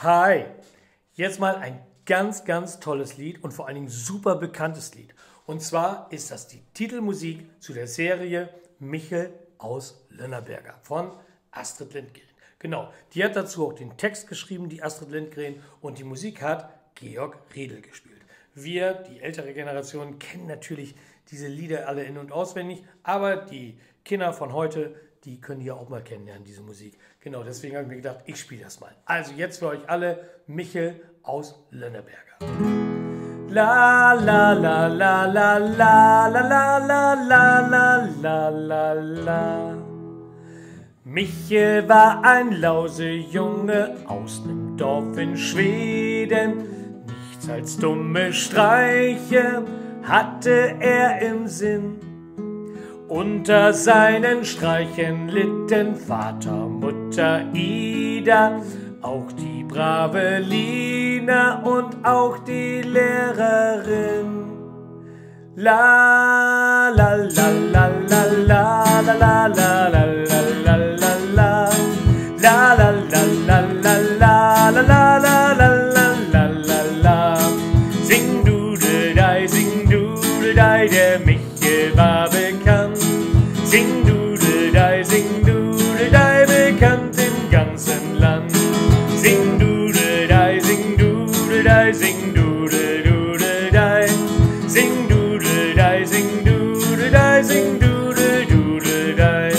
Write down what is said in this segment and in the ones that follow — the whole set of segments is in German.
Hi, jetzt mal ein ganz, ganz tolles Lied und vor allen Dingen super bekanntes Lied. Und zwar ist das die Titelmusik zu der Serie Michel aus Lönnerberger von Astrid Lindgren. Genau, die hat dazu auch den Text geschrieben, die Astrid Lindgren, und die Musik hat Georg Riedel gespielt. Wir, die ältere Generation, kennen natürlich diese Lieder alle in- und auswendig, aber die Kinder von heute, die können hier auch mal kennenlernen, diese Musik. Genau, deswegen habe ich mir gedacht, ich spiele das mal. Also jetzt für euch alle Michel aus Lönneberger. La la la la la la la la la la la la la Michel war ein Lausejunge aus nem Dorf in Schweden. Als dumme Streiche hatte er im Sinn. Unter seinen Streichen litten Vater, Mutter, Ida, auch die brave Lina und auch die Lehrerin. La la la la la War bekannt. Sing Dudeldei, sing Dudeldei, bekannt im ganzen Land. Sing Dudeldei, sing Dudeldei, sing Dudel, Dudeldei. Sing Dudeldei, sing Dudeldei, sing Dudel, Dudeldei.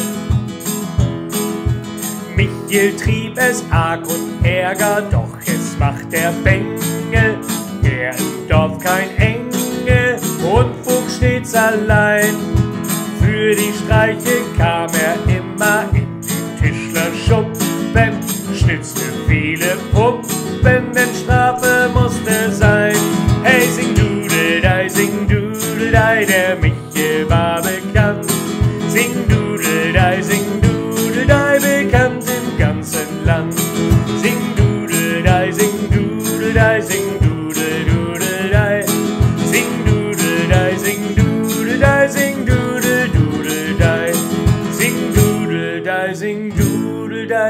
Michel trieb es arg und Ärger, doch es macht der Bengel, allein. Für die Streiche kam er immer in den Tischlerschuppen, schnitzte viele Puppen, denn Strafe musste sein. Hey, sing Dudeldei, sing Dudeldei, der Michel war bekannt. Sing Dudeldei, sing Dudeldei, bekannt im ganzen Land. Sing Dudeldei, sing Dudeldei, sing Dudel,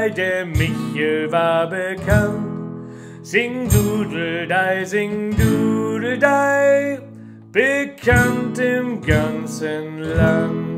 Dudeldei, der Michel war bekannt. Sing Dudeldei, sing Dudeldei, bekannt im ganzen Land.